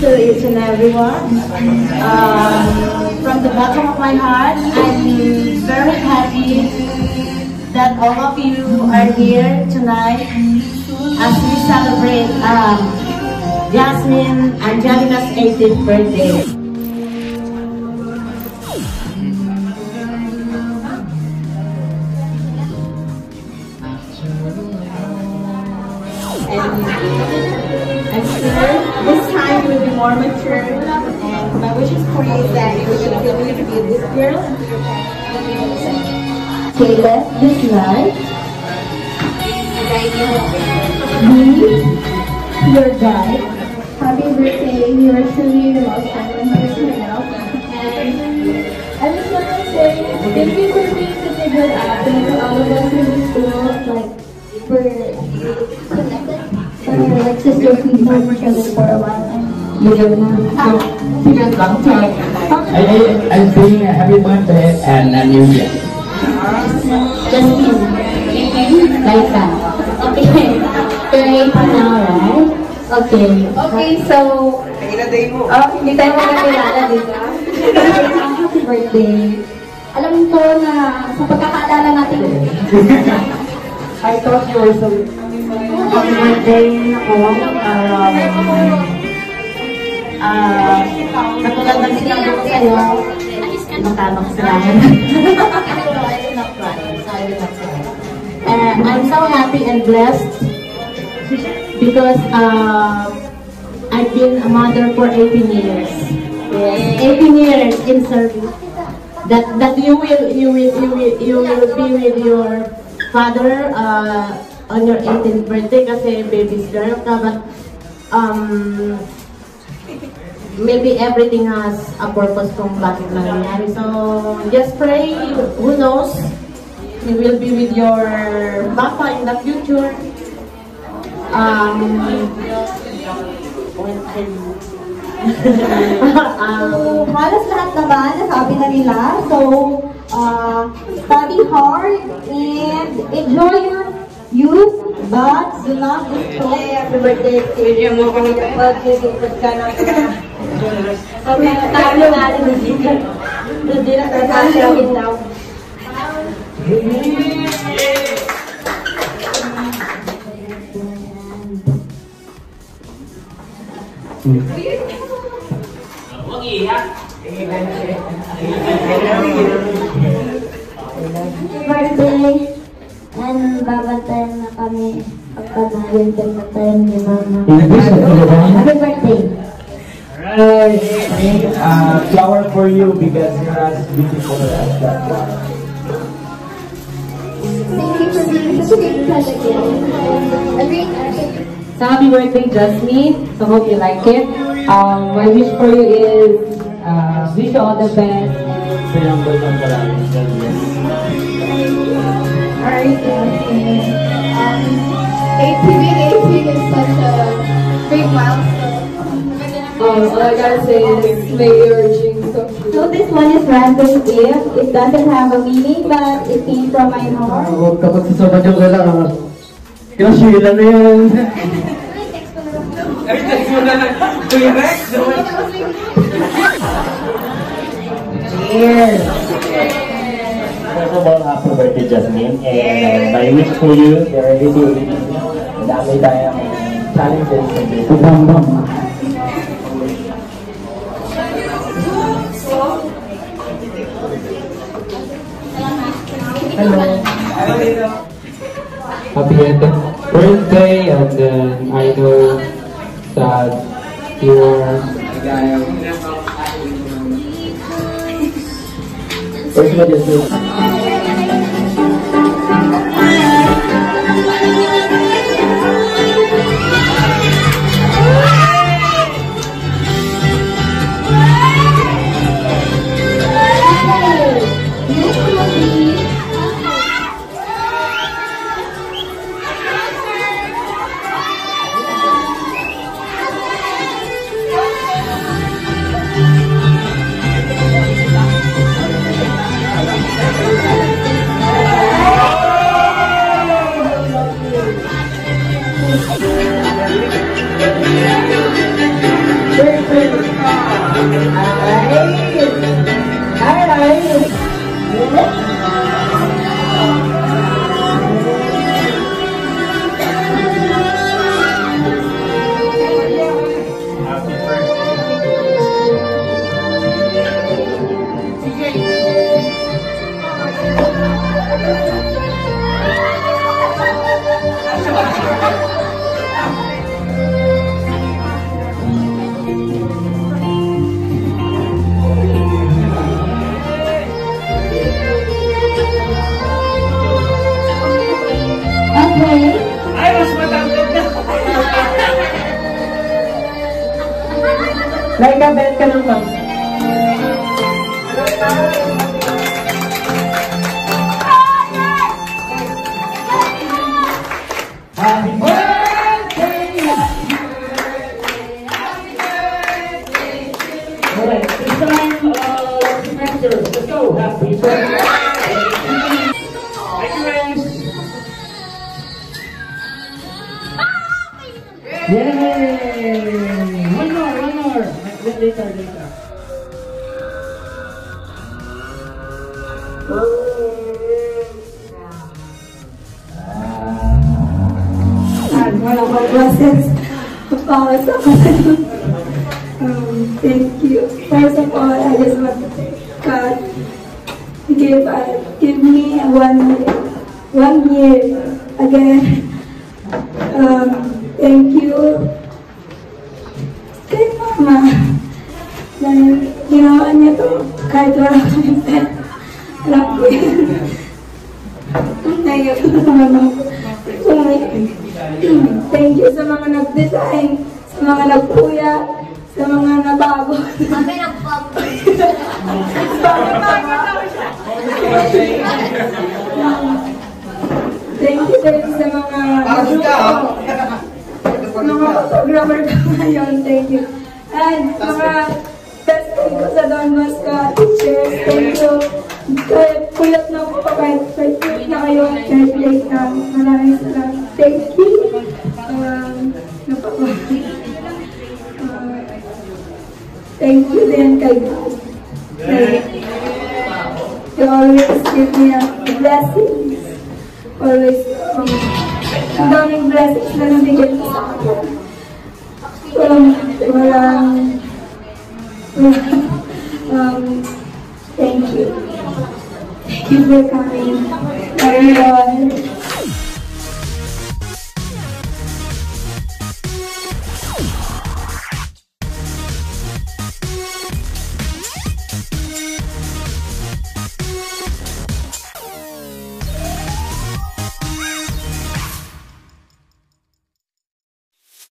to each and everyone. Um, from the bottom of my heart, I'm very happy that all of you are here tonight as we celebrate um, Jasmine Angelica's 18th birthday. You will be more mature. And my wishes for you that to feel really to be this girl. Caleb, this night, be your guide. Happy birthday, you are truly the most common person now. And I just want to say, thank you for being such a good actor to all of us in the school. Like, we're connected. We're like sisters, we worked together for a while. Yun na. Sige lang. I, I, I'm saying a happy birthday and a new year. Justin, like that. Okay, you're 18 now, right? Okay. Okay, so, oh, hindi tayo magkakilala, di ba? Happy birthday. Alam ko na sa pagkakaalala natin, I thought you were so... happy birthday ako. Um, ah, katulad ng sinabi ko natanong sila. Uh, I'm so happy and blessed because uh, I've been a mother for 18 years. Yes, 18 years in service. That that you will you will you will you will be with your father uh, on your 18th birthday kasi baby's girl ka but um maybe everything has a purpose kung bakit nangyayari. So, just pray, who knows, you will be with your papa in the future. Um, um, halos lahat naman nasabi na nila. So, uh, study hard and enjoy your youth, but do not destroy happy birthday, Kuya mo ko ng pag-isipad ka ng Okay, talo natin dito. Hindi na tayo daw. birthday and babantayan na kami pagka nag-birthday na tayo ni Mama. Happy birthday! Alright, uh, flower for you because you're as beautiful as that flower. Thank you for being such a good friend again. A great actor. So happy birthday, Jasmine. So hope you like it. Um, my wish for you is uh, wish you all the best. Sa yung bulong maraming yes. Alright, okay. Um, 18, 18 is such a great milestone. Um, all I gotta say is may your dreams come true. So this one is random if it doesn't have a meaning but it came from my heart. Huwag ka magsasabat yung kailangan. Kinasila na yan. Ay, text mo na lang. Kuya Rex, Cheers! First of all, happy birthday, Jasmine. And my wish for you, you're ready to dami tayong challenges sa dito. Hello. happy birthday and then I know that you are First đấy đấy đấy Laika, bet ka ng ma'am. Happy birthday! Uh. Let's go. Happy birthday. Thank you, guys. Yay! Later, later. and one of our sa. Um, thank you. First of all, I just want to thank God. He gave, uh, give me one one year again. Um, thank you. Dahil ginawa niya to kahit wala kami pera. Alam ko yun. Ngayon, ano, Thank you sa mga nag-design, sa mga nagpuya, sa mga nabago. Kami nagpap- Thank you din sa mga sa mga photographer ko ngayon. Thank you. And mga best friend ko sa Don Bosco teachers. Thank you. Kahit kulat na po kahit kahit late na kayo, kahit late. Thank you. Um, uh, thank you din kay God. You always give me a blessings. Always, um, ang daming blessings na um, thank you. Thank you for coming. Everyone.